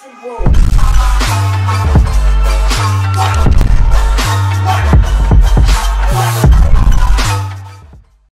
Jackson room.